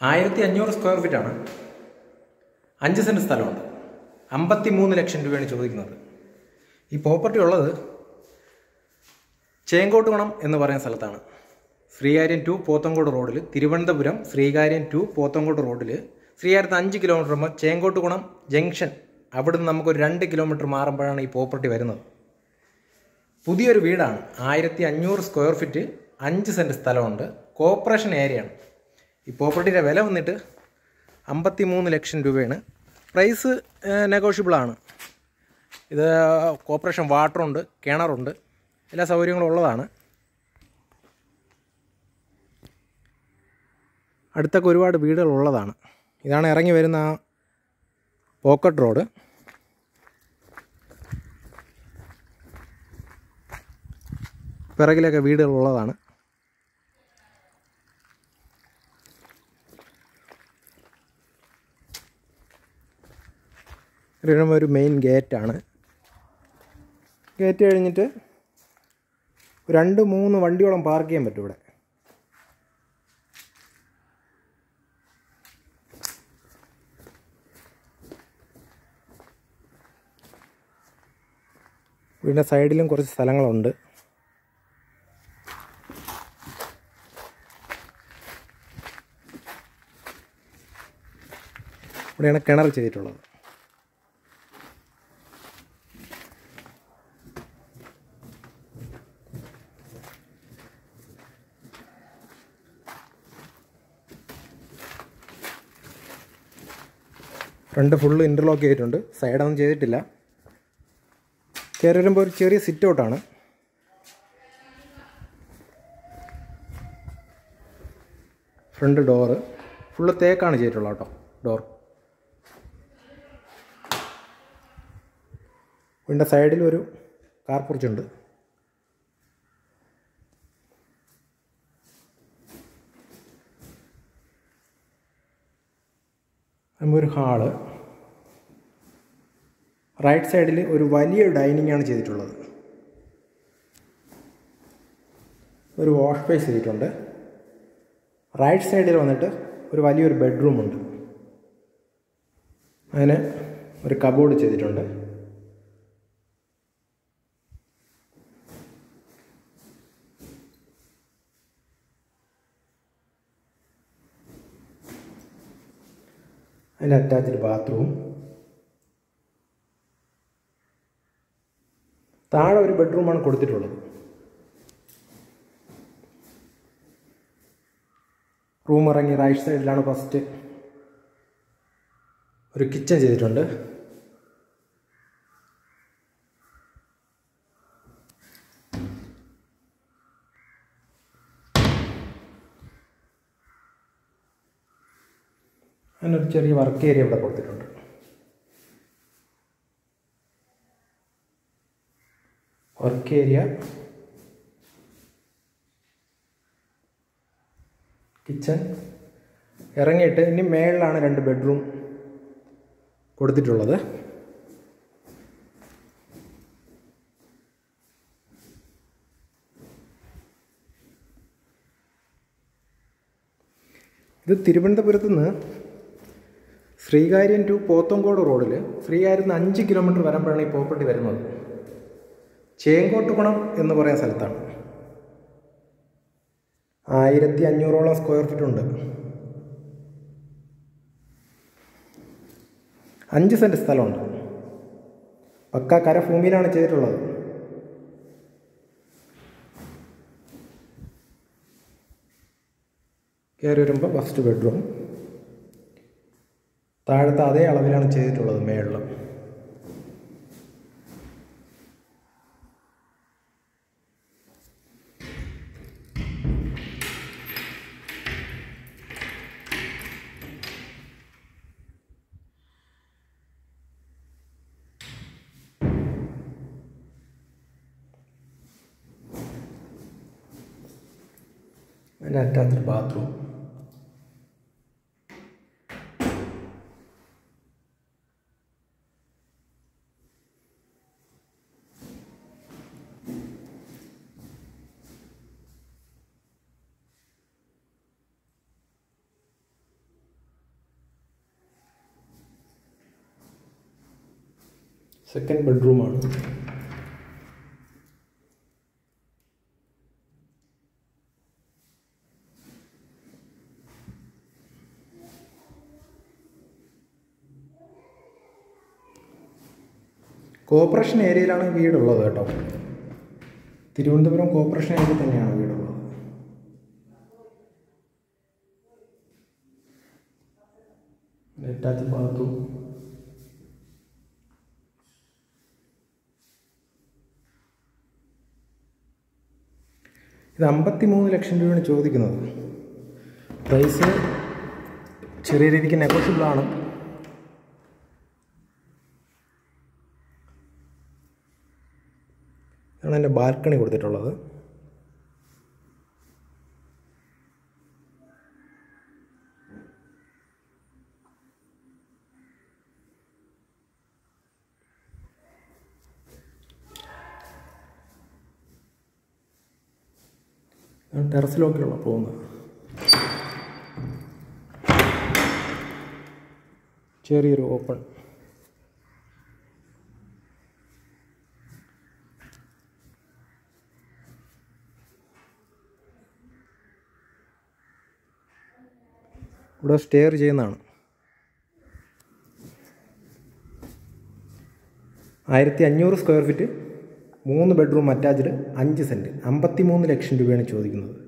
ആയിരത്തി അഞ്ഞൂറ് സ്ക്വയർ ഫീറ്റാണ് അഞ്ച് സെന്റ് സ്ഥലമുണ്ട്. അമ്പത്തി മൂന്ന് ലക്ഷം രൂപയാണ് ചോദിക്കുന്നത്. ഈ പ്രോപ്പർട്ടി ഉള്ളത് ചേങ്കോട്ടുകുണം എന്ന് പറയുന്ന സ്ഥലത്താണ്. ശ്രീകാര്യം ടു പോത്തങ്കോട് റോഡിൽ തിരുവനന്തപുരം ശ്രീകാര്യം ടു പോത്തങ്കോട് റോഡിൽ ശ്രീകാര്യത്ത് അഞ്ച് കിലോമീറ്റർ മുമ്പ് ചേങ്കോട്ടുകുണം ജംഗ്ഷൻ അവിടുന്ന് നമുക്കൊരു രണ്ട് കിലോമീറ്റർ മാറുമ്പോഴാണ് ഈ പ്രോപ്പർട്ടി വരുന്നത്. പുതിയൊരു വീടാണ്. ആയിരത്തി അഞ്ഞൂറ് സ്ക്വയർ ഫീറ്റ് അഞ്ച് സെന്റ് സ്ഥലമുണ്ട്. കോർപ്പറേഷൻ ഏരിയയാണ് ഈ പ്രോപ്പർട്ടിയുടെ വില വന്നിട്ട് അമ്പത്തി മൂന്ന് ലക്ഷം രൂപയാണ്. പ്രൈസ് നെഗോഷ്യബിളാണ് ഇത് കോർപ്പറേഷൻ വാട്ടറുണ്ട് കിണറുണ്ട് എല്ലാ സൗകര്യങ്ങളും ഉള്ളതാണ്. അടുത്തൊക്കെ ഒരുപാട് വീടുകൾ ഉള്ളതാണ്. ഇതാണ് ഇറങ്ങി വരുന്ന ആ പോക്കറ്റ് റോഡ്. പിറകിലൊക്കെ വീടുകൾ ഉള്ളതാണ്. ഇത് ഒരു മെയിൻ ഗേറ്റാണ് ഗേറ്റ് കഴിഞ്ഞിട്ട് രണ്ട് മൂന്ന് വണ്ടിയോളം പാർക്ക് ചെയ്യാൻ പറ്റും ഇവിടെ. വീടിന്റെ സൈഡിലും കുറച്ച് സ്ഥലങ്ങളുണ്ട്. ഇവിടെയാണ് കിണർ ചെയ്തിട്ടുള്ളത്. ഫ്രണ്ട് ഫുള്ള് ഇന്റർലോക്ക് ചെയ്തിട്ടുണ്ട് സൈഡൊന്നും ചെയ്തിട്ടില്ല. കയറി വരുമ്പോൾ ഒരു ചെറിയ സിറ്റ് ഔട്ടാണ് ഫ്രണ്ട് ഡോറ് ഫുള്ള് തേക്കാണ് ചെയ്തിട്ടുള്ളത് കേട്ടോ. ഡോർ വീണ്ടും സൈഡിൽ ഒരു പോർച്ചുണ്ട് ഒരു ഹാൾ റൈറ്റ് സൈഡിൽ ഒരു വലിയ ഡൈനിങ് ആണ് ചെയ്തിട്ടുള്ളത്. ഒരു വാഷ് സ്പേസ് ചെയ്തിട്ടുണ്ട്. റൈറ്റ് സൈഡിൽ വന്നിട്ട് ഒരു വലിയൊരു ബെഡ്റൂമുണ്ട് അതിന് ഒരു കബോർഡ് ചെയ്തിട്ടുണ്ട്. അതിന് അറ്റാച്ച്ഡ് ബാത്റൂം താഴെ ഒരു ബെഡ്റൂമാണ് കൊടുത്തിട്ടുള്ളത്. റൂം ഇറങ്ങി റൈറ്റ് സൈഡിലാണ് ഫസ്റ്റ് ഒരു കിച്ചൺ ചെയ്തിട്ടുണ്ട്. അതിനൊരു ചെറിയ വർക്ക് ഏരിയ ഇവിടെ കൊടുത്തിട്ടുണ്ട്. വർക്ക് ഏരിയ കിച്ചൺ ഇറങ്ങിയിട്ട് ഇനി മേളിലാണ് രണ്ട് ബെഡ്റൂം കൊടുത്തിട്ടുള്ളത്. ഇത് തിരുവനന്തപുരത്ത് നിന്ന് ശ്രീകാര്യം ടു പോത്തങ്കോട് റോഡിൽ ശ്രീകാര്യത്ത് നിന്ന് അഞ്ച് കിലോമീറ്റർ വരുമ്പോഴാണ് ഈ പ്രോപ്പർട്ടി വരുന്നത്. ചേങ്കോട്ടുകുണം എന്ന് പറയുന്ന സ്ഥലത്താണ്. ആയിരത്തി അഞ്ഞൂറോളം സ്ക്വയർ ഫീറ്റ് ഉണ്ട്. അഞ്ച് സെന്റ് സ്ഥലമുണ്ട്. പക്ക കരഭൂമിയിലാണ് ചെയ്തിട്ടുള്ളത്. കയറി വരുമ്പോൾ ഫസ്റ്റ് ബെഡ്റൂം താഴത്തെ അതേ അളവിലാണ് ചെയ്തിട്ടുള്ളത് മേളിലും. അറ്റാത്തൊരു ബാത്റൂം. സെക്കൻഡ് ബെഡ്റൂമാണ് കോർപ്പറേഷൻ ഏരിയയിലാണ് വീടുള്ളത് കേട്ടോ. തിരുവനന്തപുരം കോർപ്പറേഷൻ ഏരിയ തന്നെയാണ് വീടുള്ളത്. അറ്റാച്ച് ബാത്റൂം ഇത് അമ്പത്തി മൂന്ന് ലക്ഷം രൂപയാണ് ചോദിക്കുന്നത്. പ്രൈസ് ചെറിയ രീതിക്ക് നെഗോഷ്യബിൾ ആണ്. ഇതാണ് എന്റെ ബാൽക്കണി കൊടുത്തിട്ടുള്ളത്. ടെറസിലൊക്കെയുള്ള പോകുന്നത്? ചെറിയൊരു ഓപ്പൺ. ഇവിടെ സ്റ്റെയർ ചെയ്യുന്നതാണ്. ആയിരത്തി അഞ്ഞൂറ് സ്ക്വയർ ഫീറ്റ് മൂന്ന് ബെഡ്റൂം അറ്റാച്ച്ഡ് അഞ്ച് സെന്റ് അമ്പത്തി മൂന്ന് ലക്ഷം രൂപയാണ് ചോദിക്കുന്നത്.